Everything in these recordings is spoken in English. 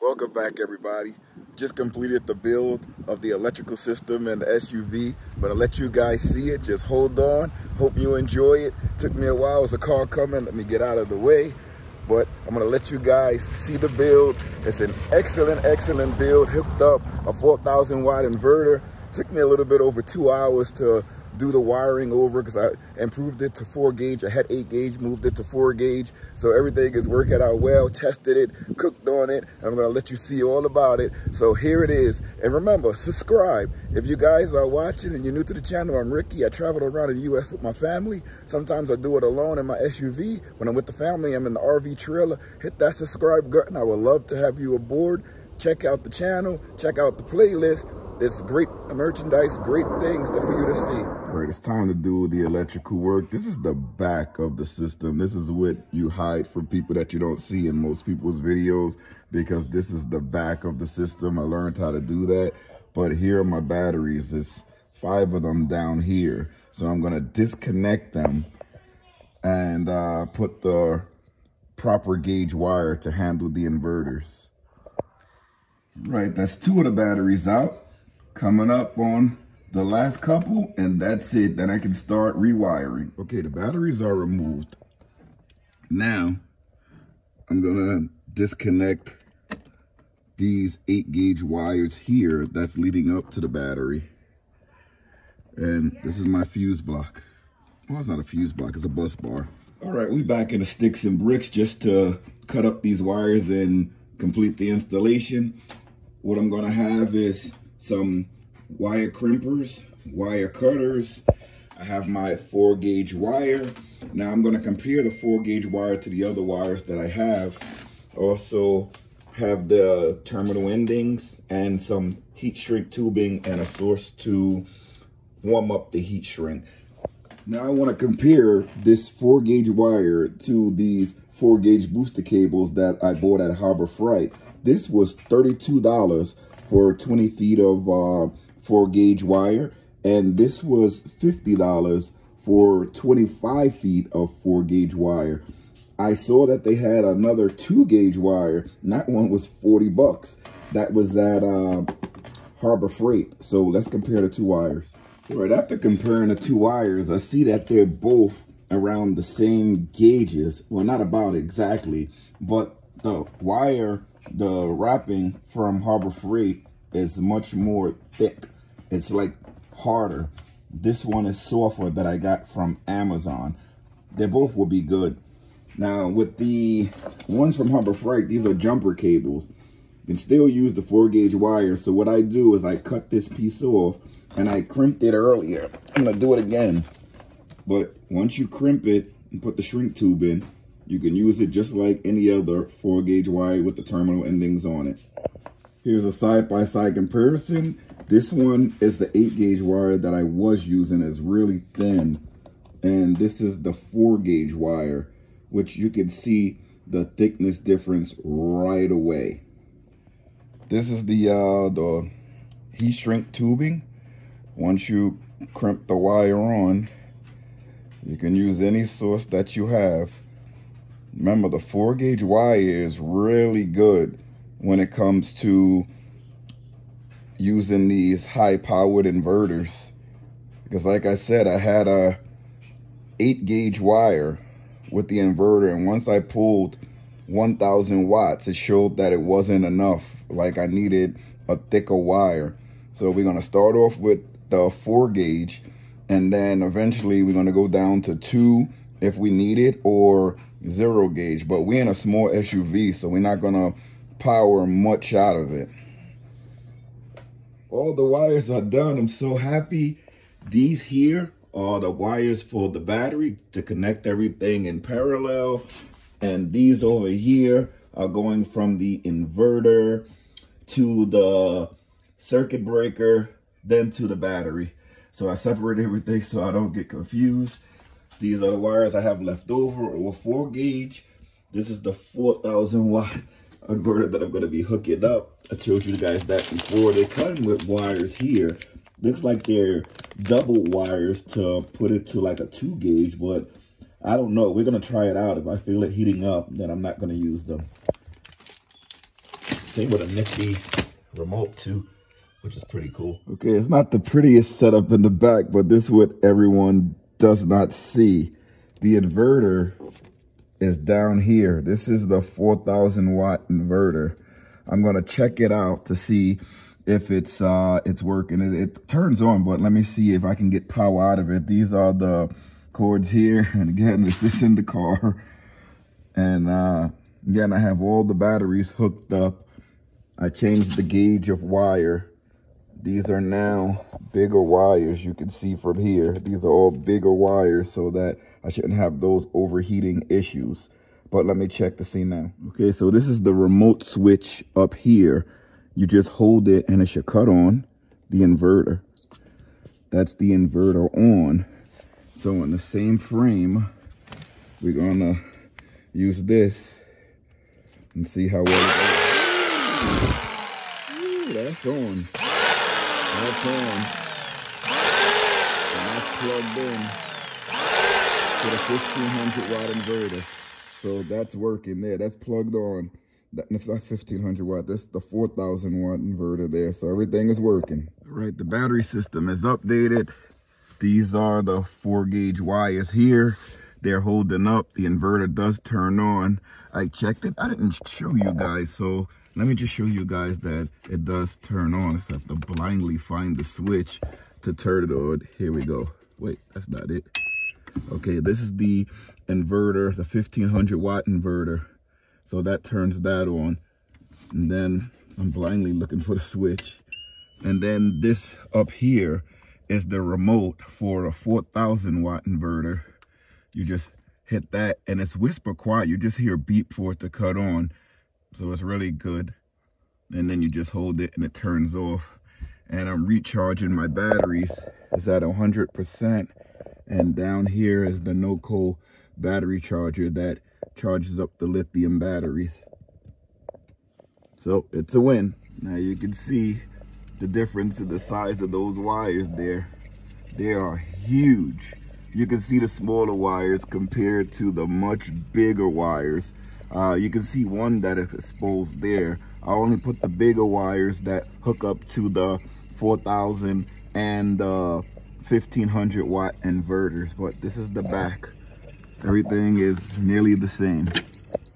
Welcome back everybody. Just completed the build of the electrical system and the SUV. I'm gonna let you guys see it. Just hold on. Hope you enjoy it. Took me a while. Was a car coming. Let me get out of the way. But I'm gonna let you guys see the build. It's an excellent, excellent build. Hooked up a 4,000 watt inverter. Took me a little bit over two hours to do the wiring over because I improved it to four gauge. I had eight gauge, moved it to four gauge. So everything is working out well, tested it, cooked on it. I'm gonna let you see all about it. So here it is. And remember, subscribe. If you guys are watching and you're new to the channel, I'm Ricky. I travel around the US with my family. Sometimes I do it alone in my SUV. When I'm with the family, I'm in the RV trailer. Hit that subscribe button. I would love to have you aboard. Check out the channel, check out the playlist. There's great merchandise, great things for you to see. All right, it's time to do the electrical work. This is the back of the system. This is what you hide from people that you don't see in most people's videos because this is the back of the system. I learned how to do that. But here are my batteries. There's five of them down here. So I'm gonna disconnect them and uh, put the proper gauge wire to handle the inverters. Right, that's two of the batteries out coming up on the last couple and that's it. Then I can start rewiring. Okay, the batteries are removed. Now, I'm gonna disconnect these eight gauge wires here that's leading up to the battery. And this is my fuse block. Well, it's not a fuse block, it's a bus bar. All right, we back in the sticks and bricks just to cut up these wires and complete the installation. What I'm gonna have is some wire crimpers, wire cutters. I have my four gauge wire. Now I'm gonna compare the four gauge wire to the other wires that I have. Also have the terminal endings and some heat shrink tubing and a source to warm up the heat shrink. Now I wanna compare this four gauge wire to these four gauge booster cables that I bought at Harbor Freight. This was $32 for 20 feet of uh, 4 gauge wire. And this was $50 for 25 feet of 4 gauge wire. I saw that they had another 2 gauge wire. And that one was 40 bucks. That was at uh, Harbor Freight. So let's compare the two wires. Right, after comparing the two wires, I see that they're both around the same gauges. Well, not about exactly, but the wire, the wrapping from Harbor Freight is much more thick. It's like harder. This one is softer that I got from Amazon. They both will be good. Now with the ones from Harbor Freight, these are jumper cables. You can still use the four gauge wire. So what I do is I cut this piece off and I crimped it earlier. I'm gonna do it again. But once you crimp it and put the shrink tube in, you can use it just like any other four gauge wire with the terminal endings on it. Here's a side-by-side -side comparison. This one is the 8 gauge wire that I was using is really thin. And this is the 4 gauge wire, which you can see the thickness difference right away. This is the, uh, the heat shrink tubing. Once you crimp the wire on, you can use any source that you have. Remember, the 4 gauge wire is really good when it comes to using these high powered inverters. Because like I said I had a 8 gauge wire with the inverter and once I pulled 1000 watts it showed that it wasn't enough. Like I needed a thicker wire. So we're going to start off with the 4 gauge and then eventually we're going to go down to 2 if we need it or 0 gauge but we're in a small SUV so we're not going to power much out of it. All the wires are done. I'm so happy. These here are the wires for the battery to connect everything in parallel. And these over here are going from the inverter to the circuit breaker, then to the battery. So I separate everything so I don't get confused. These are the wires I have left over or 4 gauge. This is the 4,000 watt inverter that I'm going to be hooking up. I told you guys that before. They come with wires here. Looks like they're double wires to put it to like a 2 gauge, but I don't know. We're going to try it out. If I feel it heating up, then I'm not going to use them. Came with a nifty remote too, which is pretty cool. Okay, it's not the prettiest setup in the back, but this is what everyone does not see. The inverter is down here. This is the 4000 watt inverter. I'm gonna check it out to see if it's uh it's working. It, it, turns on, but let me see if I can get power out of it. These are the cords here, and again, this is in the car. And uh again, I have all the batteries hooked up. I changed the gauge of wire. These are now bigger wires you can see from here. These are all bigger wires so that I shouldn't have those overheating issues. But let me check to see now. Okay, so this is the remote switch up here. You just hold it and it should cut on the inverter. That's the inverter on. So in the same frame, we're gonna use this and see how well it goes. Ooh, that's on. That's on. And that's plugged in to the 1500 watt inverter. So that's working there. That's plugged on. That, that's 1500 watt. That's the 4000 watt inverter there. So everything is working. All right, the battery system is updated. These are the four gauge wires here. They're holding up. The inverter does turn on. I checked it. I didn't show you guys. So let me just show you guys that it does turn on. I have to blindly find the switch to turn it on. Here we go. Wait, that's not it. Okay, this is the inverter. It's a 1500 watt inverter. So that turns that on. And then I'm blindly looking for the switch. And then this up here is the remote for a 4000 watt inverter. You just hit that and it's whisper quiet. You just hear beep for it to cut on. So it's really good. And then you just hold it and it turns off. And I'm recharging my batteries. It's at 100%. And down here is the NOCO battery charger that charges up the lithium batteries. So it's a win. Now you can see the difference in the size of those wires there. They are huge. You can see the smaller wires compared to the much bigger wires. Uh, you can see one that is exposed there. I only put the bigger wires that hook up to the 4000 and uh, 1500 watt inverters, but this is the back. Everything is nearly the same.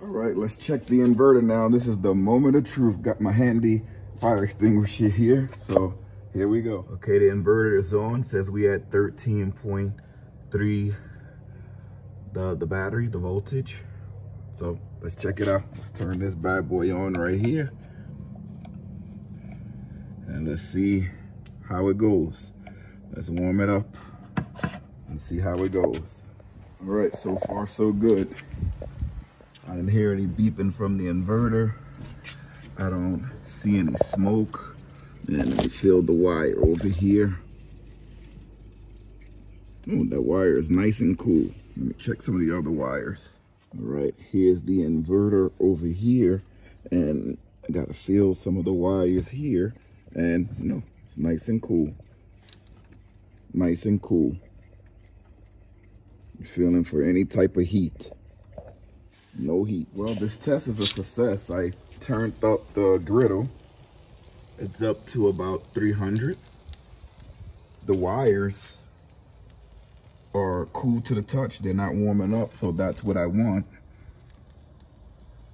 All right, let's check the inverter now. This is the moment of truth. Got my handy fire extinguisher here. So here we go. Okay, the inverter is on. Says we at 13.3 the, the battery, the voltage. So let's check it out. Let's turn this bad boy on right here. And let's see how it goes. Let's warm it up and see how it goes. All right, so far so good. I didn't hear any beeping from the inverter. I don't see any smoke. And let me feel the wire over here. Oh, that wire is nice and cool. Let me check some of the other wires. All right, here's the inverter over here. And I gotta feel some of the wires here. And, you know, it's nice and cool nice and cool. Feeling for any type of heat. No heat. Well, this test is a success. I turned up the griddle. It's up to about 300. The wires are cool to the touch. They're not warming up, so that's what I want.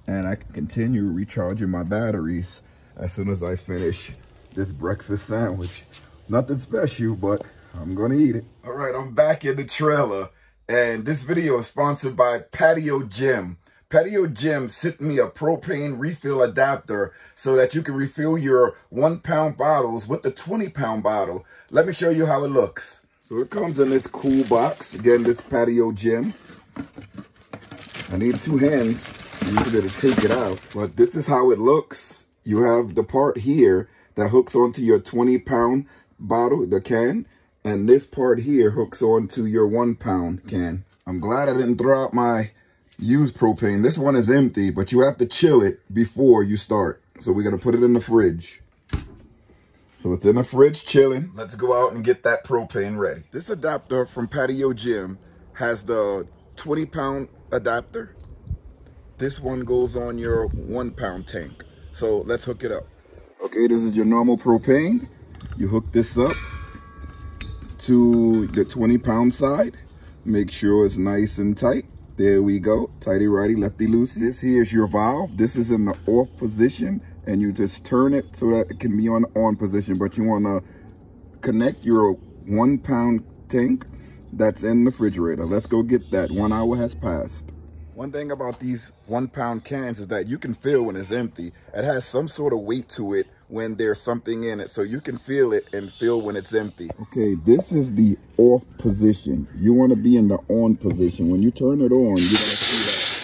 And I can continue recharging my batteries as soon as I finish this breakfast sandwich. Nothing special, but I'm gonna eat it. All right, I'm back in the trailer and this video is sponsored by Patio Gem. Patio Gem sent me a propane refill adapter so that you can refill your one pound bottles with the 20 pound bottle. Let me show you how it looks. So it comes in this cool box. Again, this Patio Gem. I need two hands usually to take it out, but this is how it looks. You have the part here that hooks onto your 20 pound bottle, the can, and this part here hooks onto your one pound can. I'm glad I didn't throw out my used propane. This one is empty, but you have to chill it before you start. So we're gonna put it in the fridge. So it's in the fridge chilling. Let's go out and get that propane ready. This adapter from Patio Gem has the 20 pound adapter. This one goes on your one pound tank. So let's hook it up. Okay, this is your normal propane. You hook this up to the 20 pound side. Make sure it's nice and tight. There we go. Tighty righty, lefty loosey. This here is your valve. This is in the off position and you just turn it so that it can be on the on position. But you want to connect your one pound tank that's in the refrigerator. Let's go get that. One hour has passed. One thing about these one pound cans is that you can feel when it's empty. It has some sort of weight to it when there's something in it. So you can feel it and feel when it's empty. Okay, this is the off position. You want to be in the on position. When you turn it on, you're going to see that.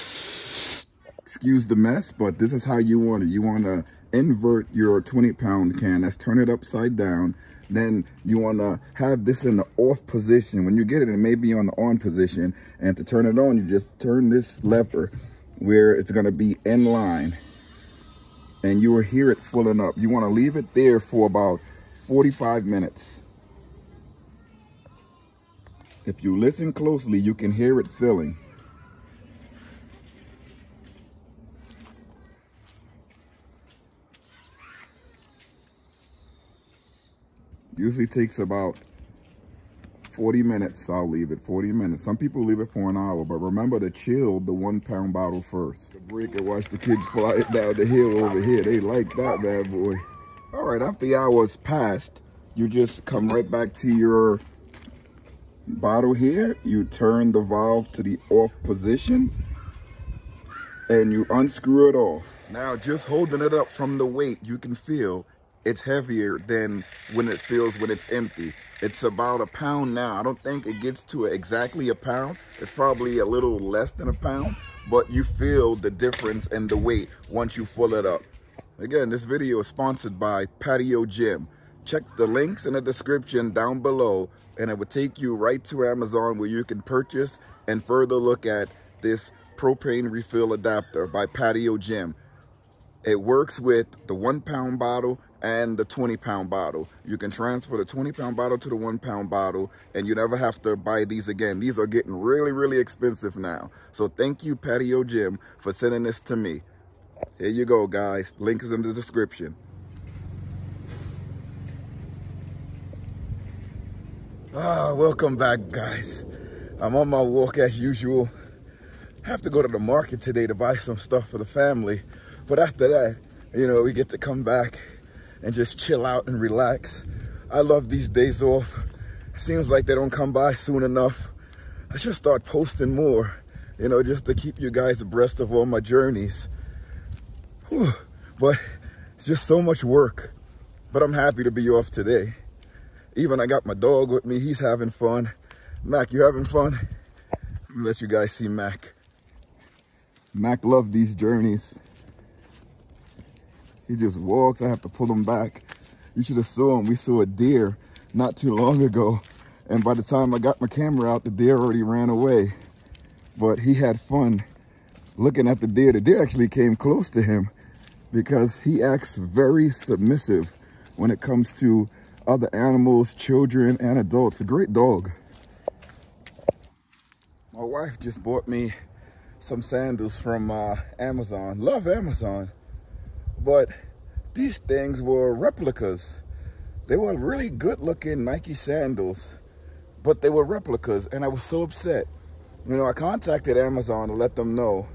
Excuse the mess, but this is how you want it. You want to invert your 20 pound can. Let's turn it upside down then you want to have this in the off position. When you get it, it may be on the on position. And to turn it on, you just turn this lever where it's going to be in line. And you will hear it filling up. You want to leave it there for about 45 minutes. If you listen closely, you can hear it filling. Usually takes about 40 minutes. I'll leave it 40 minutes. Some people leave it for an hour, but remember to chill the one pound bottle first. Break and watch the kids fly it down the hill over here. They like that bad boy. All right, after the hour's passed, you just come right back to your bottle here. You turn the valve to the off position and you unscrew it off. Now, just holding it up from the weight, you can feel it's heavier than when it feels when it's empty. It's about a pound now. I don't think it gets to exactly a pound. It's probably a little less than a pound, but you feel the difference in the weight once you fill it up. Again, this video is sponsored by Patio Gem. Check the links in the description down below and it will take you right to Amazon where you can purchase and further look at this propane refill adapter by Patio Gem. It works with the one pound bottle and the 20 pound bottle. You can transfer the 20 pound bottle to the one pound bottle and you never have to buy these again. These are getting really, really expensive now. So thank you Patio Gem for sending this to me. Here you go guys. Link is in the description. Ah, welcome back guys. I'm on my walk as usual. Have to go to the market today to buy some stuff for the family. But after that, you know, we get to come back and just chill out and relax. I love these days off. Seems like they don't come by soon enough. I should start posting more, you know, just to keep you guys abreast of all my journeys. Whew. But it's just so much work. But I'm happy to be off today. Even I got my dog with me. He's having fun. Mac, you having fun? Let let you guys see Mac. Mac loved these journeys. He just walks. I have to pull him back. You should have saw him. We saw a deer not too long ago. And by the time I got my camera out, the deer already ran away. But he had fun looking at the deer. The deer actually came close to him because he acts very submissive when it comes to other animals, children, and adults. A great dog. My wife just bought me some sandals from uh, Amazon. Love Amazon. But these things were replicas. They were really good looking Nike sandals, but they were replicas. And I was so upset. You know, I contacted Amazon to let them know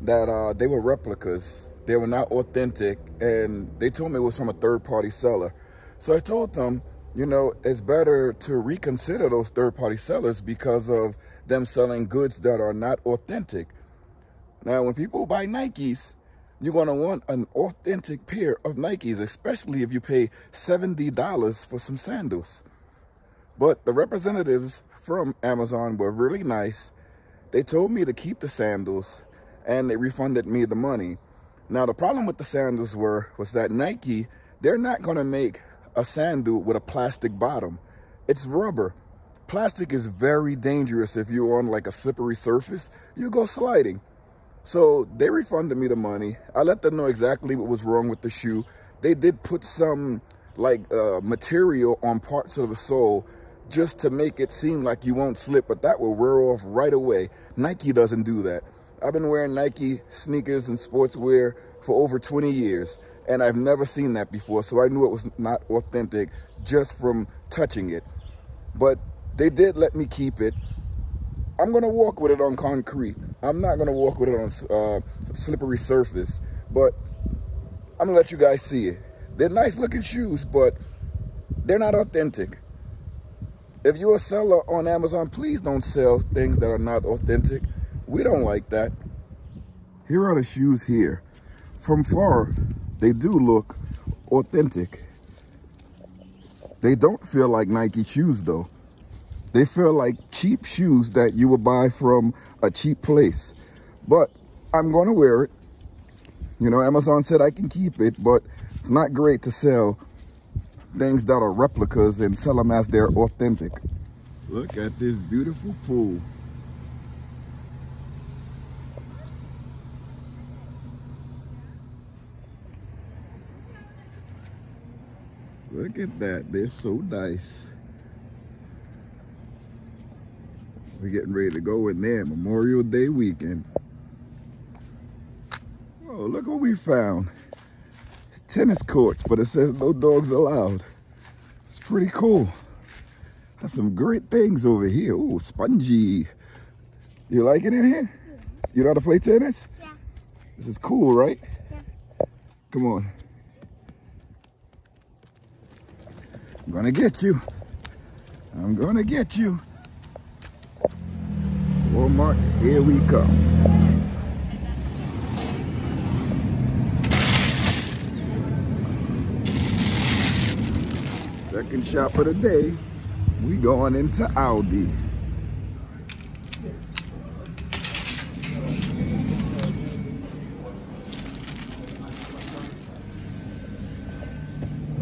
that uh, they were replicas. They were not authentic. And they told me it was from a third party seller. So I told them, you know, it's better to reconsider those third party sellers because of them selling goods that are not authentic. Now, when people buy Nikes, you're going to want an authentic pair of Nikes, especially if you pay $70 for some sandals. But the representatives from Amazon were really nice. They told me to keep the sandals and they refunded me the money. Now, the problem with the sandals were was that Nike, they're not going to make a sandal with a plastic bottom. It's rubber. Plastic is very dangerous if you're on like a slippery surface. You go sliding. So they refunded me the money. I let them know exactly what was wrong with the shoe. They did put some like uh, material on parts of the sole just to make it seem like you won't slip, but that will wear off right away. Nike doesn't do that. I've been wearing Nike sneakers and sportswear for over 20 years, And I've never seen that before, so I knew it was not authentic just from touching it. But they did let me keep it. I'm gonna walk with it on concrete. I'm not gonna walk with it on uh, slippery surface, but I'm gonna let you guys see it. They're nice looking shoes, but they're not authentic. If you're a seller on Amazon, please don't sell things that are not authentic. We don't like that. Here are the shoes here. From far, they do look authentic. They don't feel like Nike shoes though. They feel like cheap shoes that you would buy from a cheap place. But I'm gonna wear it. You know, Amazon said I can keep it, but it's not great to sell things that are replicas and sell them as they're authentic. Look at this beautiful pool. Look at that, they're so nice. We're getting ready to go in there, Memorial Day weekend. Oh, look what we found It's tennis courts, but it says no dogs allowed. It's pretty cool. Have some great things over here. Ooh, spongy. You like it in here? You know how to play tennis? Yeah. This is cool, right? Yeah. Come on. I'm gonna get you. I'm gonna get you. Walmart, here we come. Second shop of the day, we going into Aldi.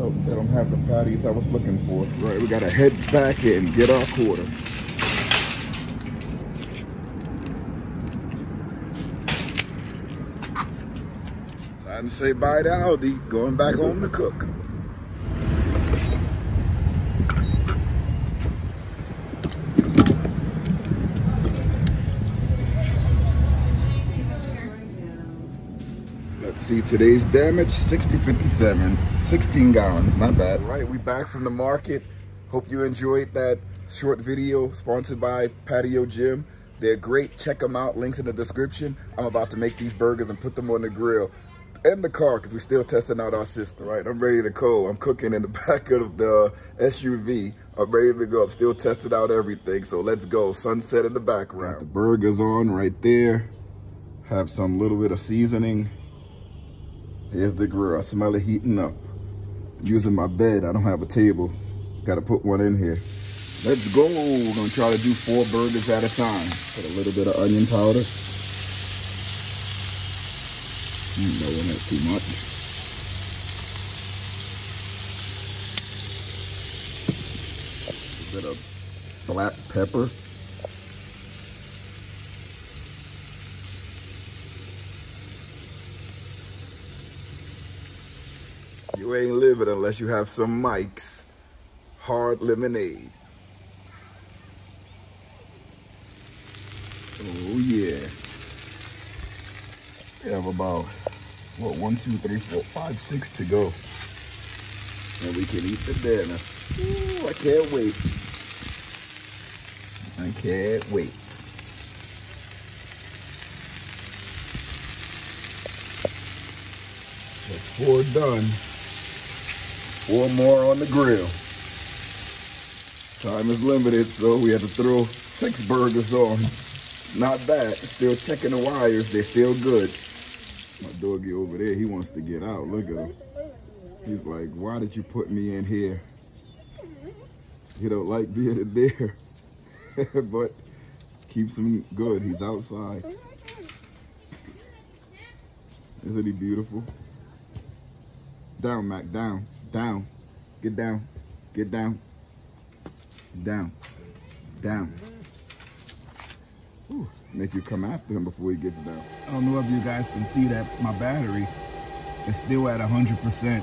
Oh, they don't have the patties I was looking for. Right, we gotta head back and get our quarter. Time say bye to Aldi, going back home to cook. Let's see, today's damage, 6057, 16 gallons, not bad. All right, we back from the market. Hope you enjoyed that short video sponsored by Patio Gem. They're great, check them out, links in the description. I'm about to make these burgers and put them on the grill and the car because we're still testing out our system. Right, I'm ready to go. I'm cooking in the back of the uh, SUV. I'm ready to go. I'm still testing out everything. So let's go. Sunset in the background. Got the burgers on right there. Have some little bit of seasoning. Here's the grill. I smell it heating up. Using my bed. I don't have a table. Got to put one in here. Let's go. We're going to try to do four burgers at a time. Put a little bit of onion powder. No has too much. A bit of black pepper. You ain't living unless you have some Mike's hard lemonade. Oh yeah. We have about, what, one, two, three, four, five, six to go. And we can eat the dinner. Ooh, I can't wait. I can't wait. That's four done. Four more on the grill. Time is limited, so we had to throw six burgers on. Not bad. Still checking the wires. They're still good. Doggy over there, he wants to get out. Look at him. He's like, why did you put me in here? He don't like being in there. but keeps him good. He's outside. Isn't he beautiful? Down, Mac, down. Down. Get down. Get down. Down. Down. Ooh, make you come after him before he gets down. I don't know if you guys can see that my battery is still at 100%.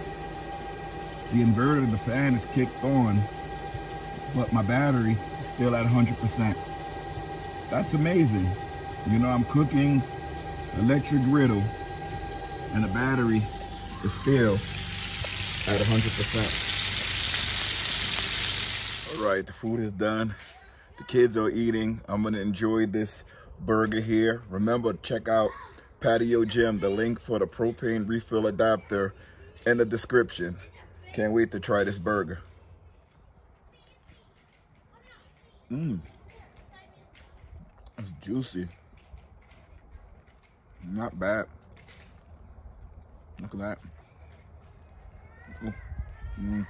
The inverter, the fan is kicked on, but my battery is still at 100%. That's amazing. You know, I'm cooking electric griddle and the battery is still at 100%. All right, the food is done. The kids are eating. I'm gonna enjoy this burger here. Remember, check out Patio Gem, the link for the propane refill adapter in the description. Can't wait to try this burger. Mmm. It's juicy. Not bad. Look at that. Mm.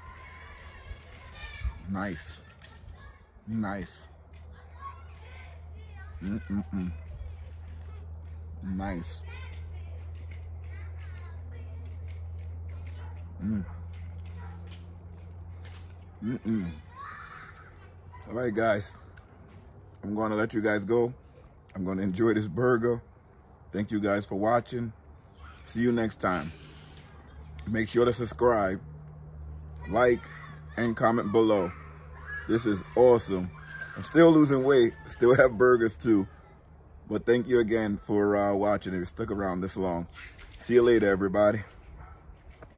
Nice. Nice. Mm-mm-mm. Nice. Mm. Mm-mm. All right, guys. I'm going to let you guys go. I'm going to enjoy this burger. Thank you guys for watching. See you next time. Make sure to subscribe, like, and comment below. This is awesome. I'm still losing weight. Still have burgers too. But thank you again for uh, watching if you stuck around this long. See you later, everybody.